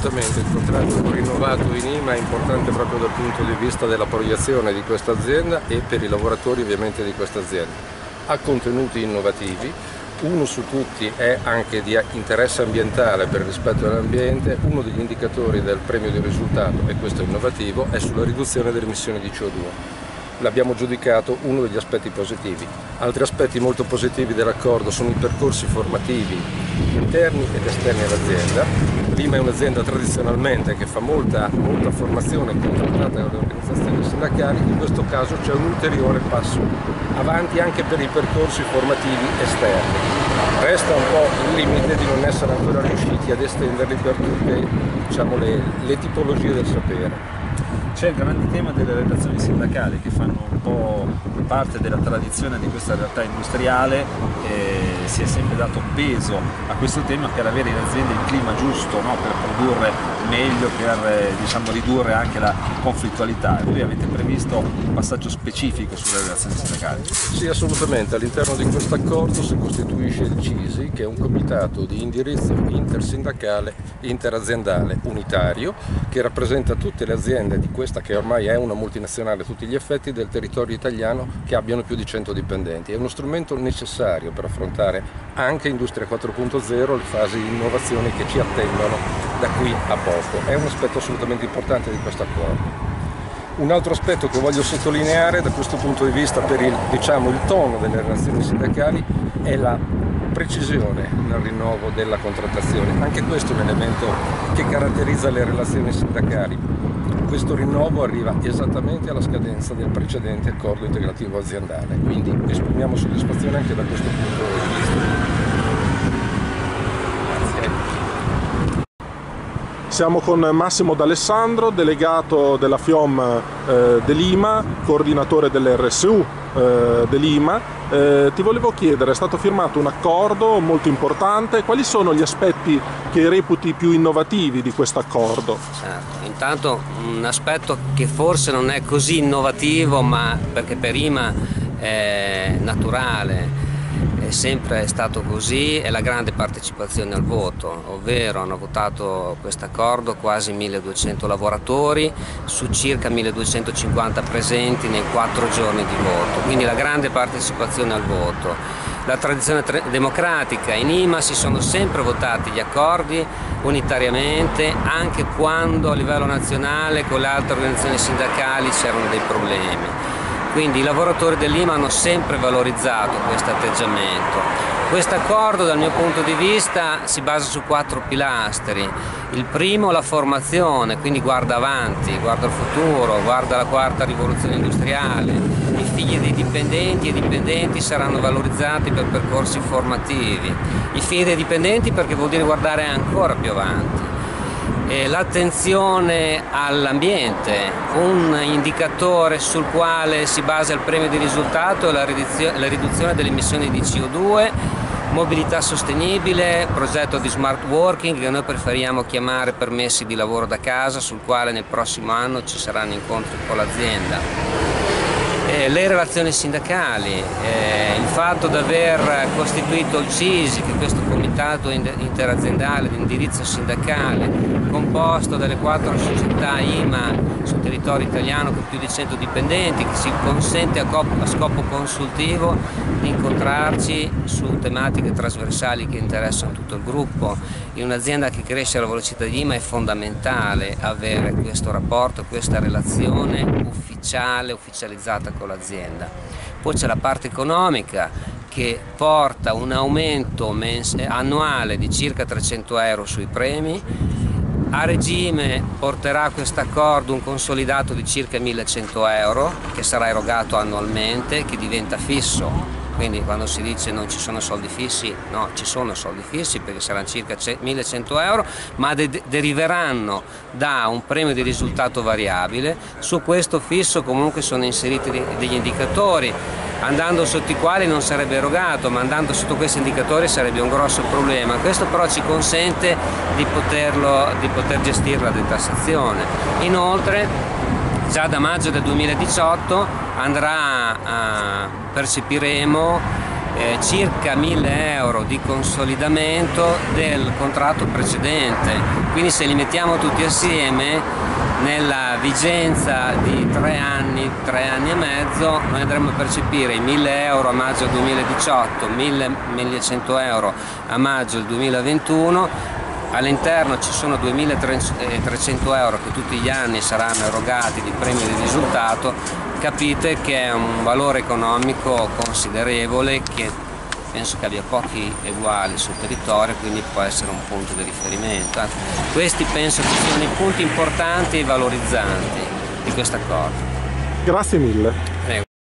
Esattamente, il contratto rinnovato in IMA è importante proprio dal punto di vista della proiezione di questa azienda e per i lavoratori ovviamente di questa azienda. Ha contenuti innovativi, uno su tutti è anche di interesse ambientale per rispetto dell'ambiente, uno degli indicatori del premio di risultato, e questo è innovativo, è sulla riduzione delle emissioni di CO2 l'abbiamo giudicato uno degli aspetti positivi. Altri aspetti molto positivi dell'accordo sono i percorsi formativi interni ed esterni all'azienda. Lima è un'azienda tradizionalmente che fa molta, molta formazione contrattata dalle organizzazioni sindacali, in questo caso c'è un ulteriore passo avanti anche per i percorsi formativi esterni. Resta un po' il limite di non essere ancora riusciti ad estenderli per tutte diciamo, le, le tipologie del sapere. C'è il grande tema delle relazioni sindacali che fanno po' parte della tradizione di questa realtà industriale e si è sempre dato peso a questo tema per avere in azienda il clima giusto no? per produrre meglio, per diciamo, ridurre anche la conflittualità. E voi avete previsto un passaggio specifico sulle relazioni sindacali? Sì, assolutamente. All'interno di questo accordo si costituisce il CISI, che è un comitato di indirizzo intersindacale, interaziendale, unitario, che rappresenta tutte le aziende di questa che ormai è una multinazionale a tutti gli effetti del territorio italiano che abbiano più di 100 dipendenti. È uno strumento necessario per affrontare anche Industria 4.0, le fasi di innovazione che ci attendono da qui a poco. È un aspetto assolutamente importante di questo accordo. Un altro aspetto che voglio sottolineare da questo punto di vista per il, diciamo, il tono delle relazioni sindacali è la precisione nel rinnovo della contrattazione. Anche questo è un elemento che caratterizza le relazioni sindacali. Questo rinnovo arriva esattamente alla scadenza del precedente accordo integrativo aziendale, quindi esprimiamo soddisfazione anche da questo punto di vista. Siamo con Massimo D'Alessandro, delegato della FIOM eh, de Lima, coordinatore dell'RSU eh, de Lima. Eh, ti volevo chiedere, è stato firmato un accordo molto importante, quali sono gli aspetti che reputi più innovativi di questo accordo? Certo, intanto un aspetto che forse non è così innovativo, ma perché per Lima è naturale, è sempre stato così è la grande partecipazione al voto, ovvero hanno votato questo accordo quasi 1200 lavoratori su circa 1250 presenti nei quattro giorni di voto, quindi la grande partecipazione al voto. La tradizione democratica, in IMA si sono sempre votati gli accordi unitariamente anche quando a livello nazionale con le altre organizzazioni sindacali c'erano dei problemi. Quindi i lavoratori dell'IMA hanno sempre valorizzato questo atteggiamento. Questo accordo dal mio punto di vista si basa su quattro pilastri. Il primo la formazione, quindi guarda avanti, guarda al futuro, guarda la quarta rivoluzione industriale. I figli dei dipendenti e dipendenti saranno valorizzati per percorsi formativi. I figli dei dipendenti perché vuol dire guardare ancora più avanti l'attenzione all'ambiente, un indicatore sul quale si basa il premio di risultato è la riduzione delle emissioni di CO2, mobilità sostenibile, progetto di smart working che noi preferiamo chiamare permessi di lavoro da casa sul quale nel prossimo anno ci saranno incontri con l'azienda. Eh, le relazioni sindacali, eh, il fatto di aver costituito il CISI, che è questo comitato interaziendale di indirizzo sindacale, composto dalle quattro società IMA sul territorio italiano con più di 100 dipendenti, che ci consente a, a scopo consultivo di incontrarci su tematiche trasversali che interessano tutto il gruppo. In un'azienda che cresce alla velocità di IMA è fondamentale avere questo rapporto, questa relazione ufficiale, ufficializzata con l'azienda. Poi c'è la parte economica che porta un aumento annuale di circa 300 euro sui premi, a regime porterà questo accordo un consolidato di circa 1100 euro che sarà erogato annualmente, che diventa fisso quindi quando si dice non ci sono soldi fissi, no, ci sono soldi fissi perché saranno circa 1100 euro, ma de deriveranno da un premio di risultato variabile. Su questo fisso comunque sono inseriti degli indicatori, andando sotto i quali non sarebbe erogato, ma andando sotto questi indicatori sarebbe un grosso problema. Questo però ci consente di, poterlo, di poter gestire la detassazione. Inoltre già da maggio del 2018 andrà a, percepiremo eh, circa 1000 euro di consolidamento del contratto precedente, quindi se li mettiamo tutti assieme nella vigenza di tre anni, tre anni e mezzo noi andremo a percepire i 1000 euro a maggio 2018, 1100 euro a maggio 2021 all'interno ci sono 2300 euro che tutti gli anni saranno erogati di premio di risultato. Capite che è un valore economico considerevole che penso che abbia pochi uguali sul territorio quindi può essere un punto di riferimento. Questi penso che siano i punti importanti e valorizzanti di questo accordo grazie mille